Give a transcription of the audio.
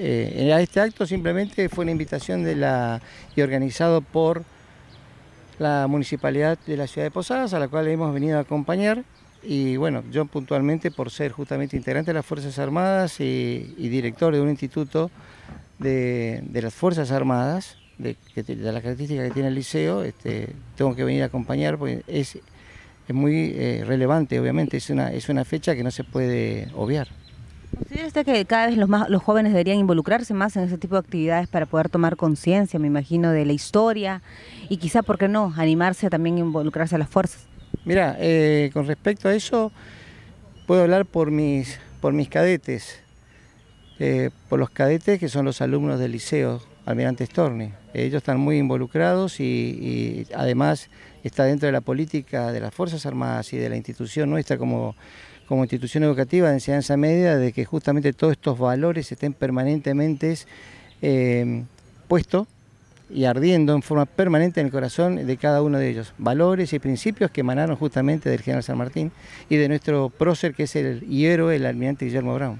Eh, este acto simplemente fue una invitación de la, y organizado por la municipalidad de la ciudad de Posadas, a la cual hemos venido a acompañar. Y bueno, yo puntualmente por ser justamente integrante de las Fuerzas Armadas y, director de un instituto de, las Fuerzas Armadas, de, la característica que tiene el liceo, este, tengo que venir a acompañar porque es, es muy eh, relevante, obviamente, es una, es una fecha que no se puede obviar. ¿Considera usted que cada vez los, más, los jóvenes deberían involucrarse más en ese tipo de actividades para poder tomar conciencia, me imagino, de la historia y quizá, ¿por qué no?, animarse a también involucrarse a las fuerzas. Mira, eh, con respecto a eso, puedo hablar por mis, por mis cadetes, eh, por los cadetes que son los alumnos del liceo Almirante Storni. Ellos están muy involucrados y además está dentro de la política de las Fuerzas Armadas y de la institución nuestra como como institución educativa de enseñanza media de que justamente todos estos valores estén permanentemente eh, puestos y ardiendo en forma permanente en el corazón de cada uno de ellos. Valores y principios que emanaron justamente del general San Martín y de nuestro prócer que es el héroe, el almirante Guillermo Brown.